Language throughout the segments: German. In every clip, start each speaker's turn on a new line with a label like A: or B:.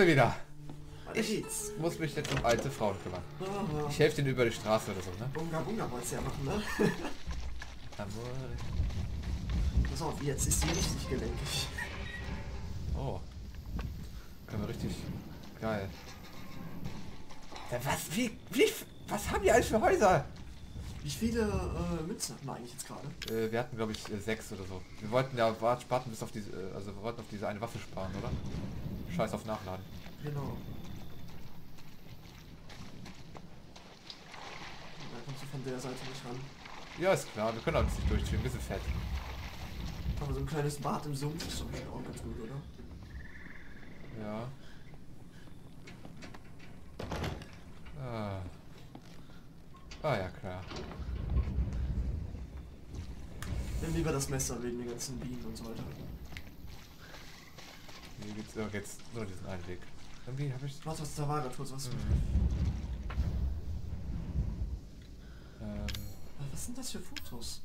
A: wir wieder.
B: Geht's.
A: Muss mich jetzt um alte Frauen kümmern. Ich helfe denen über die Straße oder so, ne?
B: Bunga Bunga wollt's ja machen, ne?
A: Amore.
B: Pass auf, jetzt ist sie richtig gelenkig.
A: Oh. Können wir richtig. Geil. Ja, was? Wie? Wie? Was haben die alles für Häuser?
B: Wie viele äh, Münzen hatten wir eigentlich jetzt gerade?
A: Äh, wir hatten glaube ich äh, sechs oder so. Wir wollten ja wart- warten bis auf diese, äh, also wir wollten auf diese eine Waffe sparen, oder? Scheiß auf Nachladen.
B: Genau. Da kommst du von der Seite nicht ran.
A: Ja, ist klar, wir können uns nicht durchziehen, wir sind fett.
B: Aber so ein kleines Bad im Sumpf ist doch auch ganz gut, oder?
A: Ja. Ah. Ah ja, klar.
B: Nimm lieber das Messer wegen den ganzen Bienen und so weiter.
A: Hier geht's oh, jetzt nur diesen einen Weg. Irgendwie habe ich.
B: Warte, was da war, da tut's was.
A: Mhm. Ähm,
B: Was sind das für Fotos?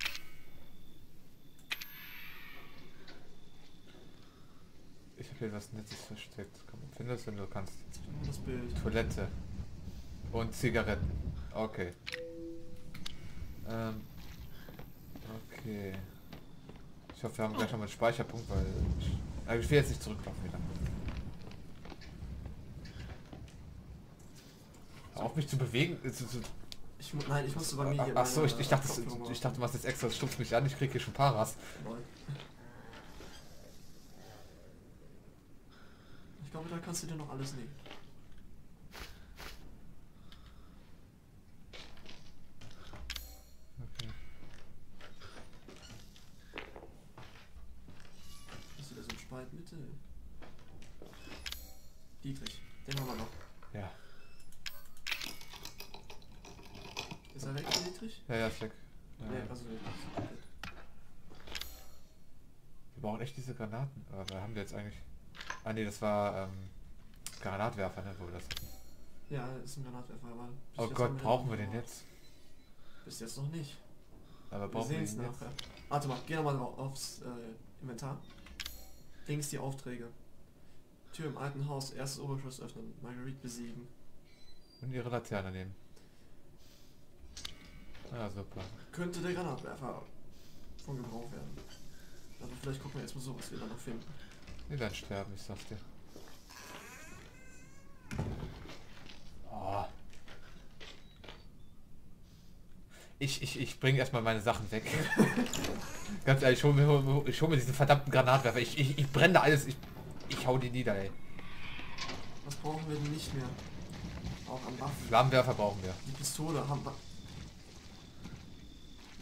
A: ich habe hier was Nettes versteckt. Komm, finde es, wenn du kannst.
B: Das Bild.
A: Toilette. Und Zigaretten. Okay. Ähm. Okay. Ich hoffe, wir haben gleich mal einen Speicherpunkt, weil ich, also ich will jetzt nicht zurücklaufen wieder. Hör Auf mich zu bewegen. Zu, zu,
B: Ich, nein, ich musste bei mir hier
A: ach so, ich, ich dachte,
B: Kopfhörer
A: ich dachte, du machst jetzt extra, das stupst mich an, ich krieg hier schon Paras.
B: Ich glaube, da kannst du dir noch alles nehmen.
A: Okay.
B: Ist wieder so ein Spalt Mitte. Dietrich, den haben wir noch.
A: Ja.
B: Ist er weg, der Dietrich?
A: Ja, ja, ist weg. Ja.
B: Nee, also nicht.
A: Wir brauchen echt diese Granaten. Aber haben wir jetzt eigentlich... Ah nee, das war ähm, Granatwerfer, ne, wo wir das.
B: Ja, ist ein Granatwerfer, aber.
A: Oh
B: jetzt
A: Gott, brauchen wir den
B: nicht
A: jetzt?
B: Bis jetzt noch nicht.
A: Aber
B: Wir
A: brauchen wir
B: sehen es
A: den jetzt?
B: nachher. Warte mal, geh nochmal aufs äh, Inventar. Links die Aufträge. Tür im alten Haus, erstes Obergeschoss öffnen, Marguerite besiegen.
A: Und ihre Laterne nehmen. Ja, super.
B: Könnte der Granatwerfer von Gebrauch werden. Aber vielleicht gucken wir erstmal so, was wir da noch finden.
A: Die werden sterben, ich sag's dir. Oh. Ich, ich, ich bringe erstmal meine Sachen weg. Ganz ehrlich, ich hol mir, ich hol mir diesen verdammten Granatwerfer. Ich, ich, ich brenne alles. Ich, ich hau die nieder, ey.
B: Was brauchen wir denn nicht mehr? Auch an Waffen.
A: Flammenwerfer brauchen wir.
B: Die Pistole haben wir.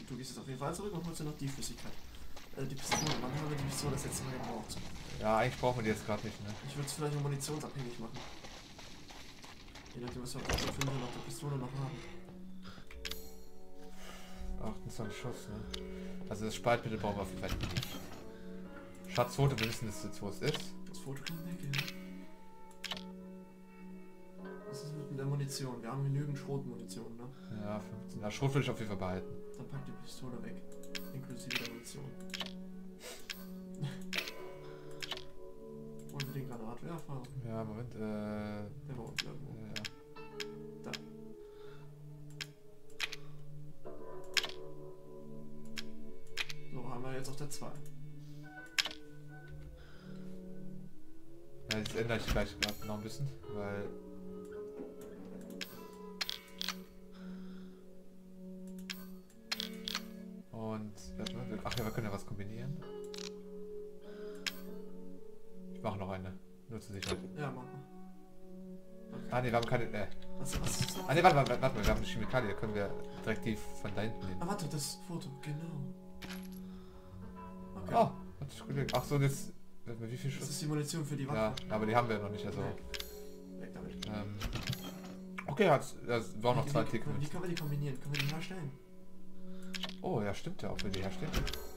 B: Du gehst jetzt auf jeden Fall zurück und holst dir noch die Flüssigkeit. Äh, die Pistole, wann haben wir die Pistole das letzte Mal gebraucht?
A: Ja, eigentlich brauchen wir die jetzt gerade nicht, ne?
B: Ich würde es vielleicht noch munitionsabhängig machen. Je nachdem, was wir auf der 5 noch der Pistole noch haben.
A: 28 Schuss, ne? Also das Spaltmittel brauchen wir Fall nicht. Schatzfoto, wir wissen jetzt, wo es ist.
B: Das Foto kann weg, ja. Was ist mit der Munition? Wir haben genügend Schrotmunition, ne?
A: Ja, 15. Ja, Schrot würde ich auf jeden Fall behalten.
B: Dann pack die Pistole weg. Inklusive der Munition. Wir den Granatwerfer.
A: Ja, Moment, äh...
B: Der war unten irgendwo.
A: ja.
B: Da. So, haben wir jetzt auf der 2.
A: Ja, jetzt ändere ich gleich noch ein bisschen, weil... Und, warte mal, wir- ach ja, wir können ja was kombinieren. Ich mache noch eine, nur zur Sicherheit.
B: Ja, mach mal. Okay.
A: Ah ne, wir haben keine, äh,
B: Was, was ist noch?
A: ah ne, warte warte mal, wir haben eine Chemikalie, da können wir direkt die von da hinten nehmen.
B: Ah, warte, das Foto, genau. Okay.
A: Oh, hat sich gelegt. Ach so, warte mal, wie viel
B: Das
A: Schuss?
B: ist die Munition für die Waffe.
A: Ja, aber die haben wir noch nicht, also,
B: Nee. Weg damit.
A: ähm... Okay, hat, das war noch
B: wie,
A: zwei Ticken.
B: wie können wir die kombinieren? Können wir die herstellen?
A: Oh, ja, stimmt ja, ob wir die herstellen.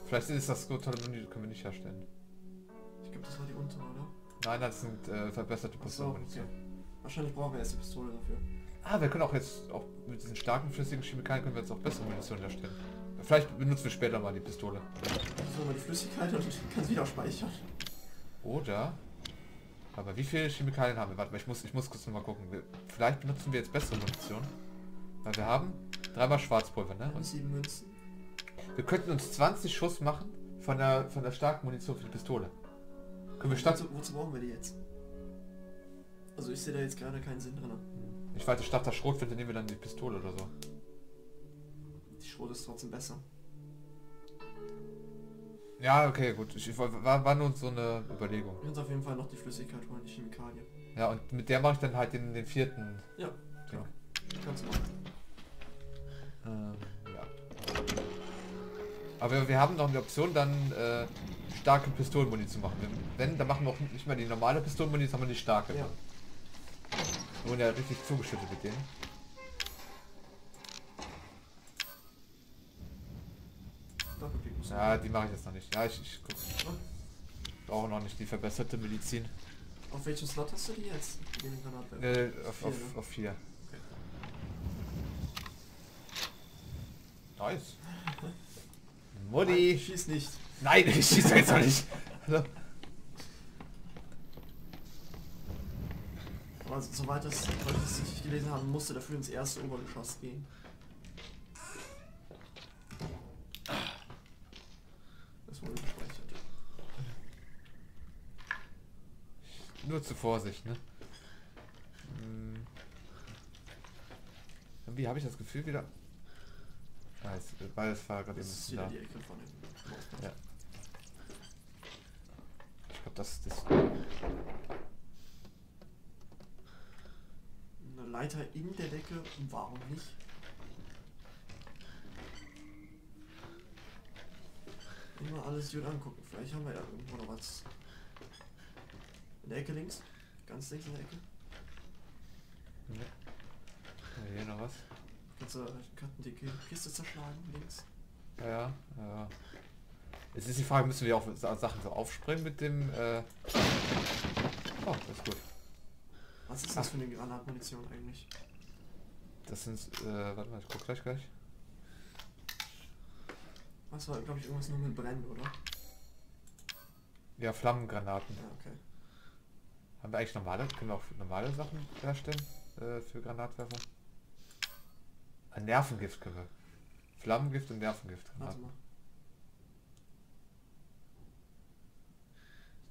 A: Vielleicht ist das so die können wir nicht herstellen.
B: Das war die untere, oder?
A: Nein, das sind äh, verbesserte
B: Ach so, okay. Wahrscheinlich brauchen wir erst die Pistole dafür.
A: Ah, wir können auch jetzt, auch mit diesen starken flüssigen Chemikalien können wir jetzt auch bessere Munition herstellen. Vielleicht benutzen wir später mal die Pistole.
B: So, mal die Flüssigkeit und kannst wieder speichern.
A: Oder Aber wie viele Chemikalien haben wir? Warte mal, ich muss, ich muss kurz noch mal gucken. Wir, vielleicht benutzen wir jetzt bessere Munition. Weil wir haben dreimal Schwarzpulver, ne?
B: Und sieben Münzen.
A: wir könnten uns 20 Schuss machen von der von der starken Munition für die Pistole. Können wir statt...
B: Wozu, brauchen wir die jetzt? Also ich sehe da jetzt gerade keinen Sinn drin.
A: Ich weiß, statt der Schrotflinte nehmen wir dann die Pistole oder so.
B: Die Schrot ist trotzdem besser.
A: Ja, okay, gut. Ich, war, war nur so eine Überlegung.
B: Wir können auf jeden Fall noch die Flüssigkeit holen, die Chemikalie.
A: Ja, und mit der mache ich dann halt den, den vierten.
B: Ja,
A: Ding.
B: kannst du machen.
A: Ähm, ja. Aber wir, wir haben noch die Option, dann äh, starke Pistolenmuni zu machen. Wenn, dann machen wir auch nicht mehr die normale Pistolenmuni, sondern die starke.
B: Ja.
A: Wir wurden ja richtig zugeschüttet mit denen. Ja, die mache ich jetzt noch nicht. Ja, ich, ich guck, brauche noch nicht die verbesserte Medizin.
B: Auf welchem Slot hast du die jetzt? Die?
A: Äh, auf, auf,
B: ne?
A: auf vier.
B: Okay.
A: Nice.
B: Nein,
A: Mutti!
B: schieß nicht.
A: Nein, ich schieße jetzt noch nicht. Also,
B: Aber soweit das, ich das richtig gelesen habe, musste dafür ins erste Obergeschoss gehen. Das wurde gespeichert.
A: Nur zur Vorsicht, ne? Hm. Irgendwie habe ich das Gefühl wieder. Ah, jetzt, weil es war gerade eben
B: ist
A: da.
B: die Ecke von dem.
A: Ja. Ich glaube, das, das.
B: Eine Leiter in der Decke, warum nicht? Immer alles gut angucken. Vielleicht haben wir ja irgendwo noch was. In der Ecke links? Ganz links in der Ecke?
A: Ja, Hier noch was.
B: Kannst du die Ki- Kiste zerschlagen links?
A: Ja, ja. Jetzt ist die Frage, müssen wir auch Sa- Sachen so aufspringen mit dem. Äh... Oh, das ist gut.
B: Was ist das für eine Granatmunition eigentlich?
A: Das sind. Äh, warte mal, ich guck gleich gleich.
B: Das war, glaube ich, irgendwas nur mit Brennen, oder?
A: Ja, Flammengranaten.
B: Ja, okay.
A: Haben wir eigentlich normale, können wir auch normale Sachen herstellen äh, für Granatwerfer? Ein Nervengift können wir. Flammengift und Nervengift.
B: Warte mal.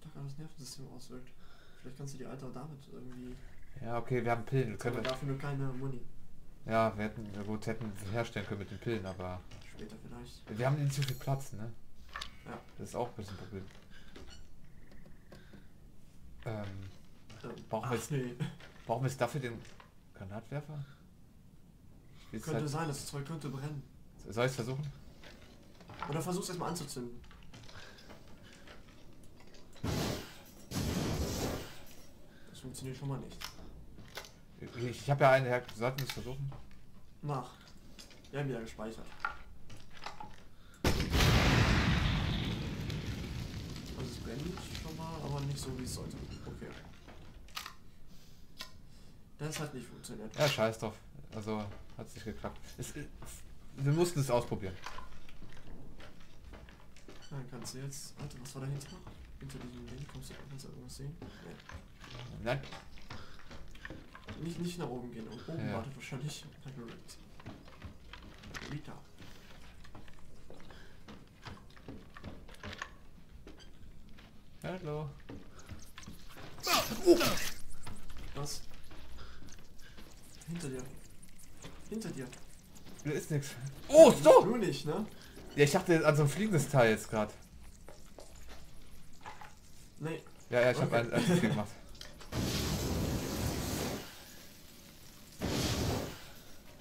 B: Doch gar das Nervensystem auswirkt. Vielleicht kannst du die Alter damit irgendwie.
A: Ja, okay, wir haben Pillen.
B: Jetzt
A: Können
B: wir dafür nur keine Muni.
A: ja, wir hätten gut hätten herstellen können mit den Pillen, aber
B: Später vielleicht.
A: wir haben nicht so viel Platz, ne?
B: Ja.
A: Das ist auch ein bisschen ein Problem. Ähm,
B: Ähm,
A: Brauchen wir jetzt-
B: nee.
A: brauchen wir jetzt dafür den Granatwerfer? Will's
B: Könnte
A: halt,
B: sein, das Zeug könnte brennen.
A: soll ich es versuchen?
B: Oder versuch's erstmal anzuzünden. Das funktioniert schon mal nicht.
A: Ich, ich habe ja eine, her- sollten wir es versuchen?
B: Nach. Wir haben wieder gespeichert. Also es brennt schon mal, aber nicht so wie es sollte. Okay. Das hat nicht funktioniert.
A: Ja, scheiß drauf. Also, hat nicht geklappt. Es, wir mussten es ausprobieren.
B: Dann kannst du jetzt. Warte, was war dahinter? Hinter diesem Ding kommst du, kannst du irgendwas sehen? Nee.
A: Nein,
B: Nicht, nicht nach oben gehen. Und oben
A: Ja.
B: wartet wahrscheinlich Marguerite. Rita.
A: hallo.
B: Was? Hinter dir. Hinter dir.
A: Da ist nichts. Oh, so!
B: Du nicht, ne?
A: Ja, ich dachte an so ein fliegendes Teil jetzt gerade.
B: Nee.
A: Ja, ja, ich habe
B: Okay.
A: ein Spiel gemacht.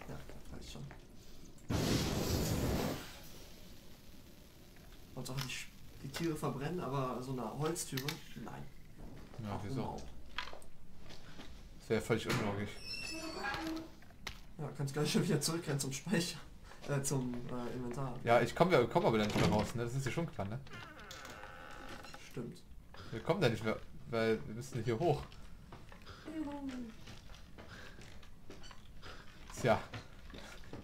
B: Ja, das schon. Und auch die, Sch- die Tiere verbrennen, aber so eine Holztüre? Nein.
A: Ja, wieso? Das wäre völlig unlogisch.
B: Kannst gleich schon wieder zurückrennen zum Speicher. Äh, zum äh, Inventar.
A: Ja, ich komme ja, komm aber da nicht mehr raus, ne? Das ist ja schon klar, ne?
B: Stimmt.
A: Wir kommen da nicht mehr, weil wir müssen hier hoch. Tja.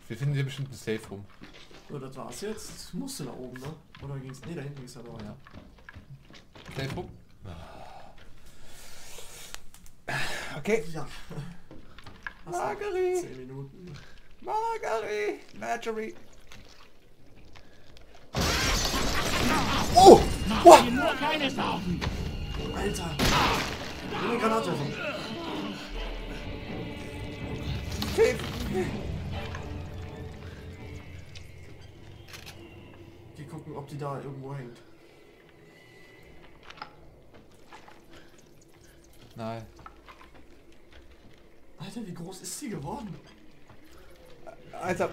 A: Wir finden hier bestimmt ein Safe rum.
B: So, das war's jetzt. Jetzt musst du nach oben, ne? Oder ging's. Nee, da hinten ging's ja noch weiter.
A: Ja. Safe rum? Okay.
B: Ja.
A: Marguerite.
B: 10 Minuten.
A: Marguerite. Marjorie. Oh! Wow!
C: Nur keine Sorgen.
B: Alter! Eine Granatwerfer.
A: Hilf.
B: Geh gucken, ob die da irgendwo hängt.
A: Nein.
B: Alter, wie groß ist sie geworden?
A: Alter.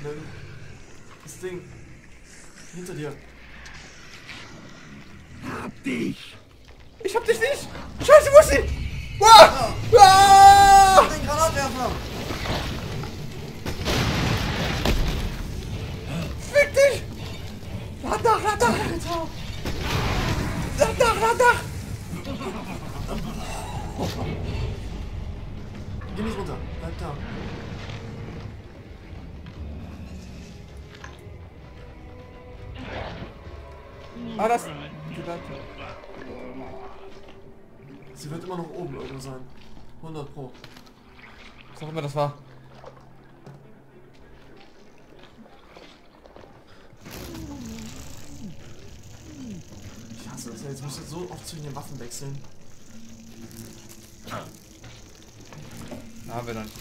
B: Nimm das Ding. Hinter dir.
C: Hab dich.
A: Ich hab dich nicht! Scheiße, wo ist sie? Ah! Ah!
B: Granatwerfer!
A: Fick dich! Lad nach, lad nach!
B: Geh nicht runter. Bleib da.
A: Ah, das...
B: Sie wird immer noch oben irgendwo sein. 100 pro.
A: Was auch immer das war.
B: Ich hasse das. Jetzt muss ich so oft zwischen den Waffen wechseln.
A: Da haben wir noch nicht.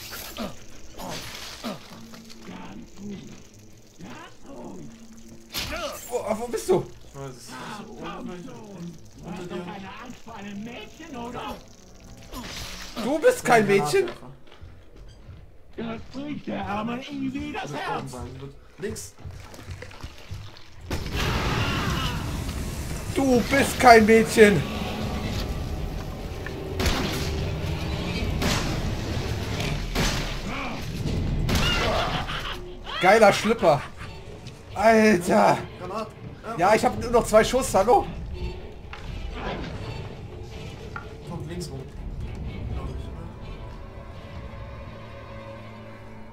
A: Wo, ah, bist du?
B: Ich weiß es. Oben vielleicht unter dir.
C: keine Angst vor einem Mädchen, oder?
A: Du bist kein Mädchen?
C: Das bricht der Arme irgendwie das Herz.
B: links.
A: Du bist kein Mädchen! Geiler Schlipper! Alter! Ja, ich habe nur noch zwei Schuss, hallo?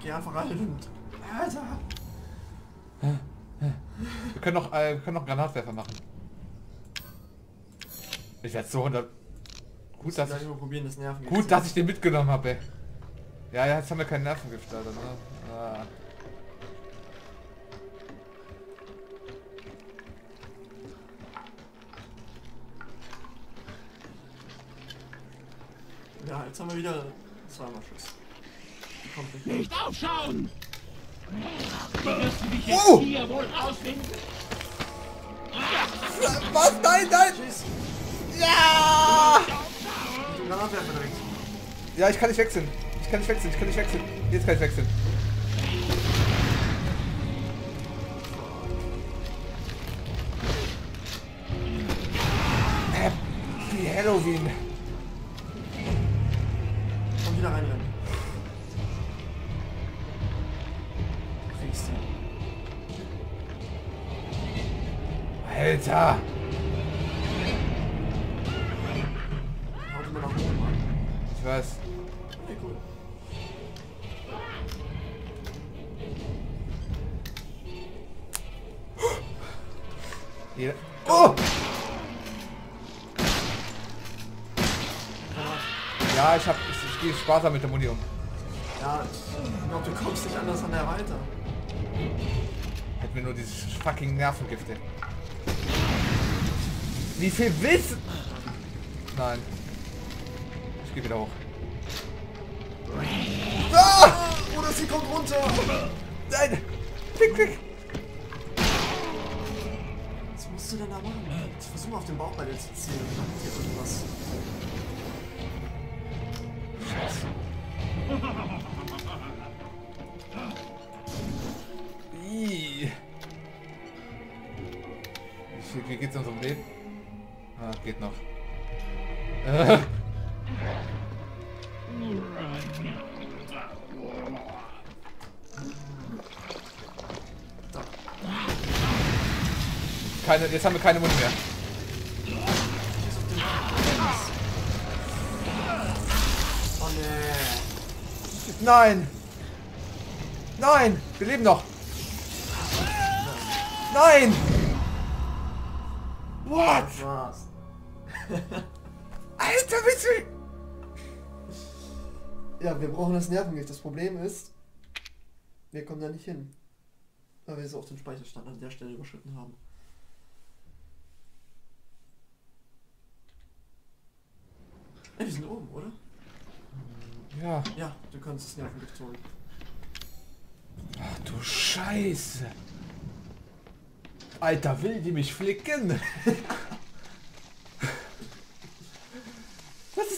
B: Geh einfach rein. Alter!
A: Wir können noch, äh, wir können noch Granatwerfer machen. Ich werde so 100... Gut, dass ich,
B: probieren, das
A: gut, dass ich den mitgenommen habe. Ja, jetzt haben wir keinen Nervengift leider, ne? Ah.
B: Ja, jetzt haben wir wieder zweimal Schuss. Nicht.
C: Aufschauen! Wie wirst du dich
A: Oh!
C: hier wohl ausfinden?
A: Was? Nein, nein! Ja! Ja, ich kann nicht wechseln. Ich kann nicht wechseln, ich kann nicht wechseln. Jetzt kann ich wechseln. Happy Halloween. Alter! Ich weiß. Jeder. Oh!
B: Granat.
A: Ja, ich hab. Ich, ich gehe sparsam mit der Muni um.
B: Ja, ich glaube, du kommst nicht anders an der weiter.
A: Hätten wir nur dieses fucking Nervengifte. Wie viel du? Nein. Ich gehe wieder hoch. Ah!
B: Oder sie kommt runter!
A: Nein! Fick, fick!
B: Was musst du denn da machen? Ich versuche auf den Bauch bei dir zu ziehen. Hier irgendwas.
A: Ih. Geht noch. Äh, keine, jetzt haben wir keine Muni mehr.
B: Oh nee.
A: Nein! Nein! Wir leben noch! Nein! What? Alter, bist du...
B: Ja, wir brauchen das Nervengift. Das Problem ist, wir kommen da nicht hin. Weil wir so auch den Speicherstand an der Stelle überschritten haben. Ey, wir sind oben, oder?
A: Ja.
B: Ja, du kannst das Nervengift holen.
A: Ach du Scheiße. Alter, will die mich flicken?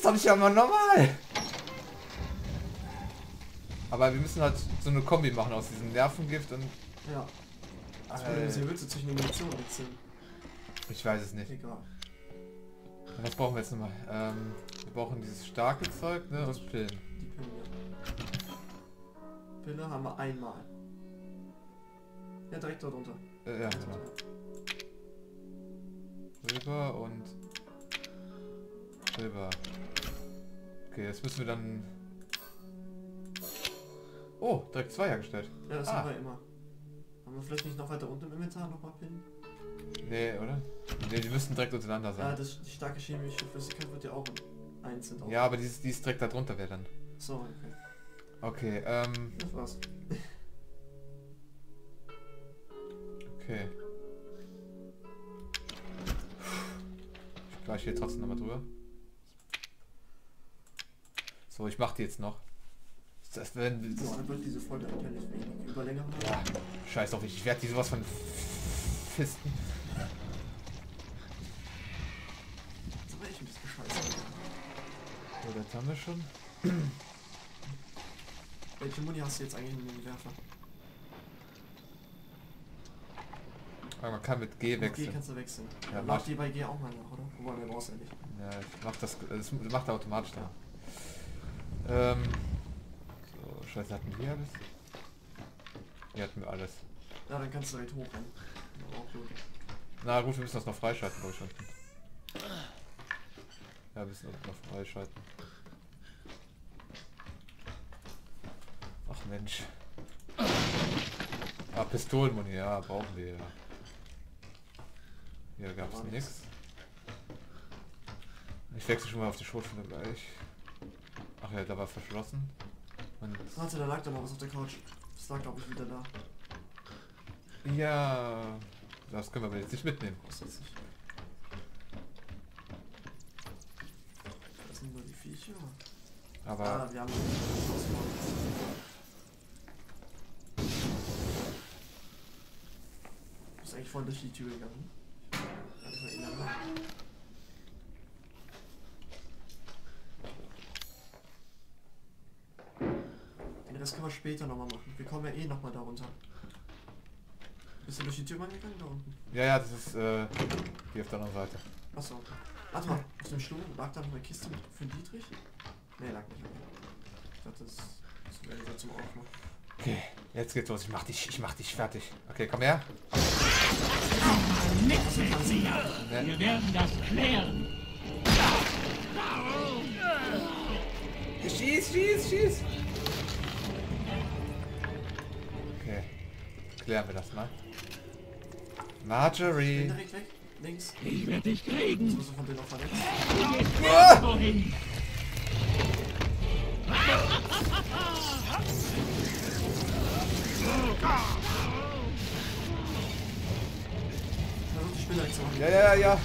A: Ist doch nicht immer normal. Aber wir müssen halt so eine Kombi machen aus diesem Nervengift und...
B: Ja. Das Problem ist, hier willst du zwischen den Munition wechseln.
A: ich weiß es nicht.
B: Egal.
A: Was brauchen wir jetzt nochmal? Ähm, wir brauchen dieses starke Zeug, ne? Und Pillen.
B: Die Pille. Pille haben wir einmal. Ja, direkt dort unter.
A: Äh, ja, genau. Rüber und... Rüber. Okay, jetzt müssen wir dann... Oh, direkt zwei hergestellt.
B: Ja, das
A: Ah.
B: haben wir immer. Haben wir vielleicht nicht noch weiter unten im Inventar nochmal Pillen?
A: Nee, oder? Nee, die müssten direkt untereinander
B: Ja,
A: sein.
B: das, die starke chemische Flüssigkeit wird ja auch in einzeln auf.
A: Ja, aber die ist, die ist direkt da drunter wäre dann.
B: So, okay.
A: Okay, ähm,
B: Das war's.
A: okay. Ich gleich hier trotzdem nochmal drüber. So, ich mach die jetzt noch. Das, wenn,
B: So, dann wird diese Folge ein kleines wenig Überlänge haben.
A: ja, scheiß auf, ich werde die sowas von fisten.
B: Das ist aber echt ein bisschen scheiße.
A: So, das haben wir schon.
B: Welche Muni hast du jetzt eigentlich in dem Werfer?
A: Aber man kann mit G
B: Mit G
A: wechseln.
B: kannst du wechseln.
A: Ja,
B: Ja,
A: mach-
B: die bei G auch mal nach, oder? Wobei, mehr brauchst ja nicht.
A: Ja, ich mach das, das macht er automatisch da. Ähm, so, scheiße, hatten wir alles? Hier hatten wir alles.
B: Ja, dann kannst du auch gut.
A: Na gut, wir müssen das noch freischalten, glaube ich unten. Ja, wir müssen unten noch freischalten. Ach Mensch. Ah, Pistolenmuni, ja, brauchen wir ja. Hier gab's
B: War
A: nichts. Ich wechsle schon mal auf die Schrotflinte gleich. Ach ja, da war verschlossen. Und
B: Warte, da lag da mal was auf der Couch. Das lag, glaube ich, wieder da.
A: ja, das können wir aber jetzt nicht mitnehmen.
B: Grundsätzlich. Das sind nur die Viecher.
A: Aber
B: Ah, wir haben das bist eigentlich voll durch die Tür gegangen. Also ineinander. Den Rest können wir später nochmal machen. Wir kommen ja eh nochmal da runter. Bist du durch die Tür mal gegangen da unten?
A: ja, ja, das ist äh, hier auf der anderen Seite.
B: Achso. Warte mal, auf dem Stuhl lag da noch eine Kiste für Dietrich? Ne, lag nicht. Ich dachte, das, das wäre so zum Aufmachen.
A: Okay, jetzt geht's los. Ich mach dich, ich mach dich fertig. Okay, komm her.
C: Nichts mit Sie. Wir werden das klären.
A: Schieß, schieß, schieß. Klären wir das mal.
B: Bin
A: Marjorie.
B: direkt weg. Links.
C: Ich werde dich kriegen.
B: Jetzt von denen noch verletzt.
C: Du gehst nirgendwo hin.
B: Versuch die Spinne wegzumachen.
A: Ja, ja, ja.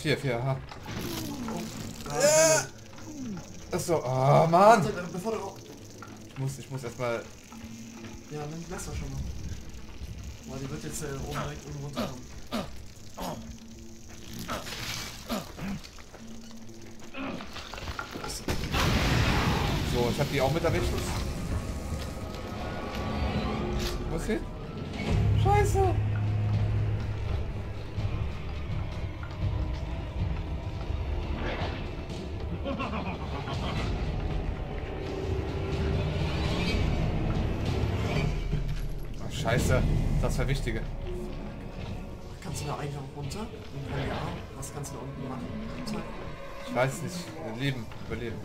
A: 4, 4, aha.
B: Äh.
A: Achso, oh Mann!
B: Bevor du.
A: Ich muss, ich muss erstmal.
B: Ja, nimm das Messer schon mal. Boah, die wird jetzt äh, oben direkt unten runter haben.
A: So, ich hab die auch mit erwischt. Wo ist sie? Scheiße! Das war wichtige.
B: Kannst du da eigentlich auch runter? Und wenn ja, was kannst du da unten machen? Runter?
A: Ich weiß nicht. Leben, überleben.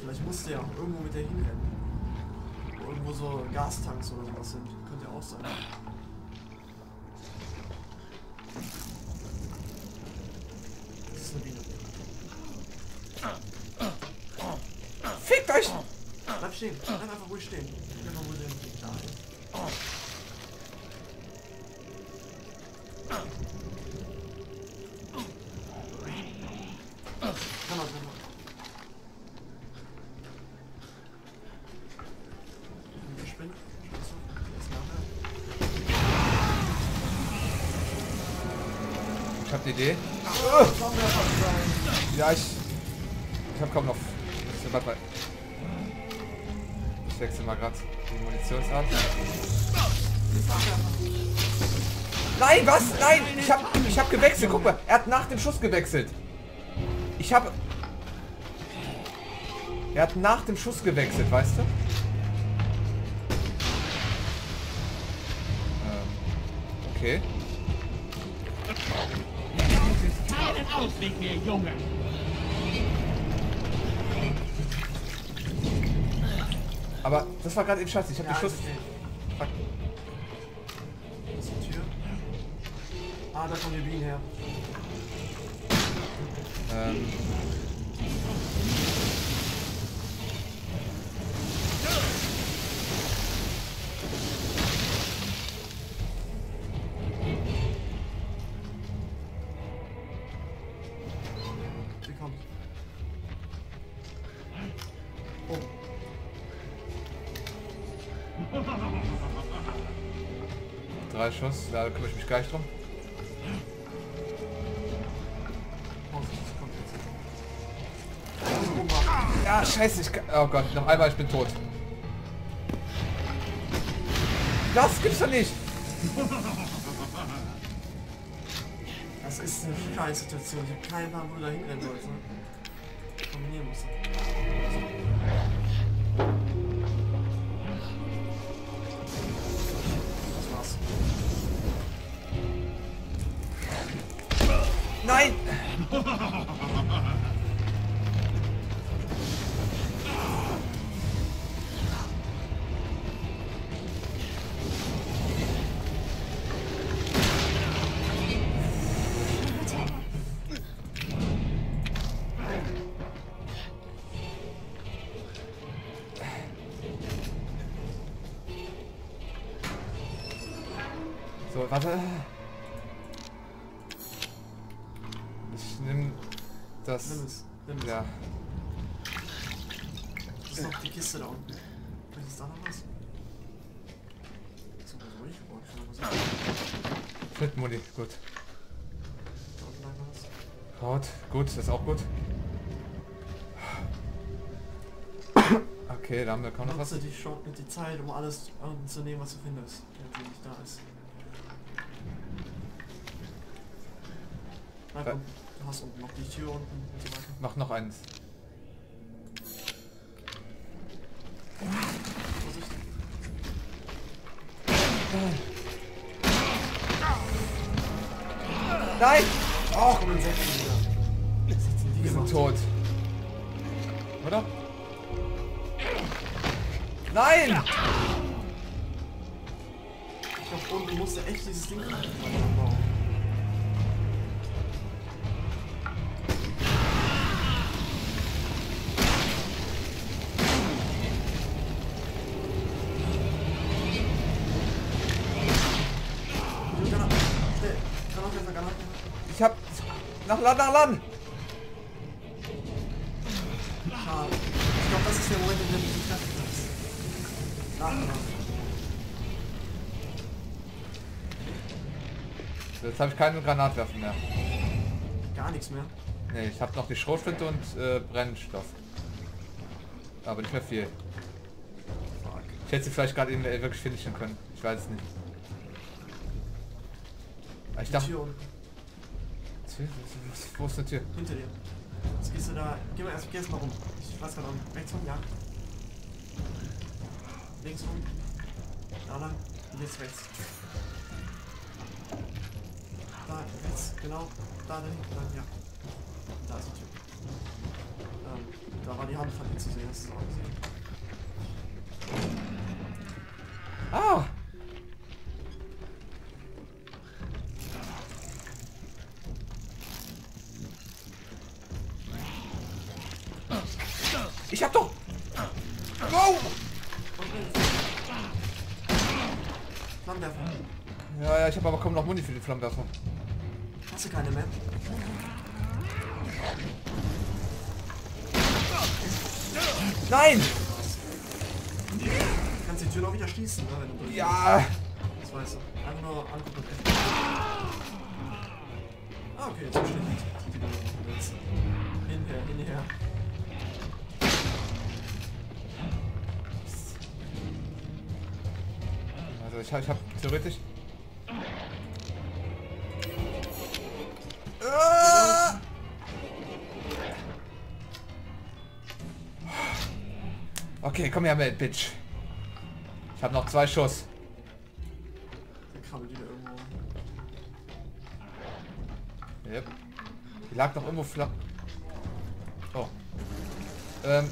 B: Vielleicht musst du ja auch irgendwo mit der hinrennen. Wo irgendwo so Gastanks oder sowas sind. Könnte ja auch sein. Das ist eine Biene.
A: Fickt euch!
B: Bleib stehen. Bleib einfach ruhig stehen. Sein.
A: Ja, ich... Ich hab kaum noch... Ich, wechsle mal grad die Munitionsart. Nein, was? Nein! Ich hab, ich hab gewechselt. Guck mal, er hat nach dem Schuss gewechselt. Ich hab... Er hat nach dem Schuss gewechselt, weißt du? Aber das war gerade eben scheiße. Ich hab
B: Ja,
A: den Schuss... Fuck.
B: Das ist die Tür. Ah, da kommen die Bienen her.
A: Ähm, Da kümmere ich mich gleich drum. Ja, scheiße. Ich kann, oh Gott, noch einmal, ich bin tot. Das gibt's doch nicht.
B: Das ist eine scheiß Situation. Ich habe keinen Plan, wo du da hinrennen sollst. Ne? Kombinieren musst.
A: Nein! So,
B: ist da noch was. So, was wollte ich überhaupt? Ich noch was sagen.
A: Flintenmuni, gut.
B: Da was.
A: Haut, gut, das ist auch gut. Okay, da haben wir kaum noch was.
B: Nutze die, Chance, die Zeit, um alles zu nehmen, was du findest, wenn sie nicht da ist. Nein,
A: Äh.
B: komm, du hast unten noch die Tür unten und so weiter.
A: Mach noch eins. Nach Land, nach Land!
B: Schade. Ich glaube, das ist der Moment, in dem du treffen kannst.
A: Jetzt habe ich keine Granatwerfen mehr.
B: Gar nichts mehr.
A: Nee, ich habe noch die Schrotflinte und äh, Brennstoff. Aber nicht mehr viel.
B: Fuck.
A: Ich hätte sie vielleicht gerade eben äh, wirklich finishen können. Ich weiß es nicht. Aber Ich dachte...
B: Tür?
A: Wo ist- eine Tür?
B: Hinter dir. Jetzt gehst du da. Geh mal erst, geh erst mal rum. Ich weiß gerade um. Rechts rum, ja. Links rum. Da lang. Und jetzt rechts. Da, rechts, genau. Da, da hinten lang, ja. Da ist die Tür. Ähm, da war die Hand von dir zu sehen, hast du es auch gesehen?
A: Ah! Kaum noch Muni für die Flammenwerfer.
B: Hast du keine mehr?
A: Nein!
B: Du kannst die Tür noch wieder schließen, ne, wenn du
A: Ja!
B: Das weißt du. Einfach nur angucken und. Ah, okay, jetzt verstehe ich. Hinher, hinher.
A: Also ich, hab- ich habe theoretisch... Okay, komm her, Mate, Bitch. Ich habe noch zwei Schuss.
B: Der krabbelt wieder irgendwo.
A: Yep. Die lag noch irgendwo flach. Oh. Ähm.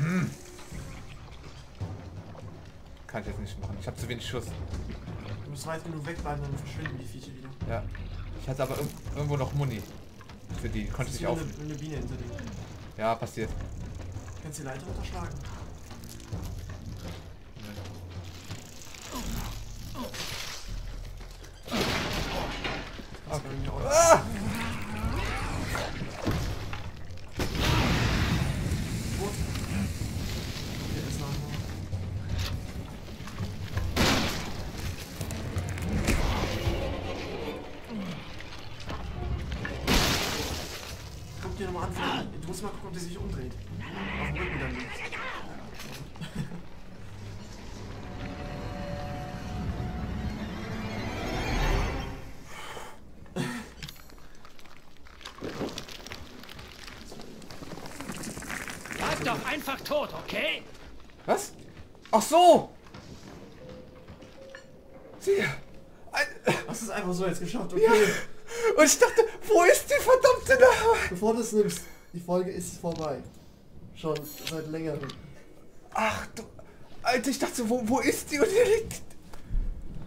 A: Hm. Kann ich jetzt nicht machen. Ich habe zu wenig Schuss.
B: Du musst weit genug wegbleiben, dann verschwinden die Viecher wieder.
A: Ja. Ich hatte aber irg irgendwo noch Muni. Für die konnte ich nicht auf.
B: eine, eine Biene hinter dir.
A: Ja, passiert.
B: Kannst die Leiter unterschlagen. Auch-
A: Ah!
B: Einer. Guck dir nochmal an, du musst mal gucken, ob die sich umdreht. Dem Rücken dann liegt.
C: Bleib doch einfach tot, okay?
A: Was? Ach so! Sieh. Ein
B: Hast du es einfach so jetzt geschafft, okay.
A: ja. Und ich dachte, wo ist die verdammte Nahe?
B: Bevor du es nimmst, die Folge ist vorbei. Schon seit längerem.
A: Ach du. Alter, ich dachte, wo, wo ist die? Und die liegt.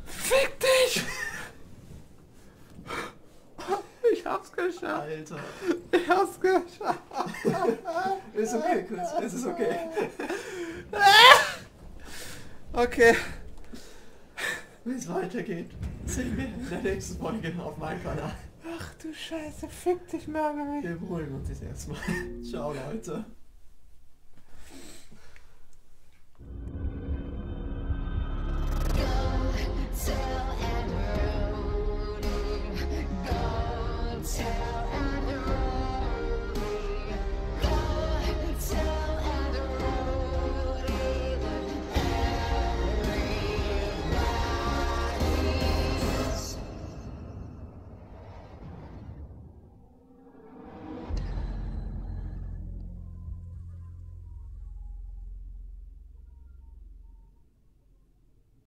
A: Fick dich! Ich hab's geschafft.
B: Alter.
A: Ich hab's geschafft.
B: Ist okay, Chris. Es ist okay.
A: Okay.
B: Wie es weitergeht, sehen wir in der nächsten Folge auf meinem Kanal.
A: Ach du Scheiße, fick dich, Margaret.
B: Wir beruhigen uns jetzt erstmal. Ciao, Leute.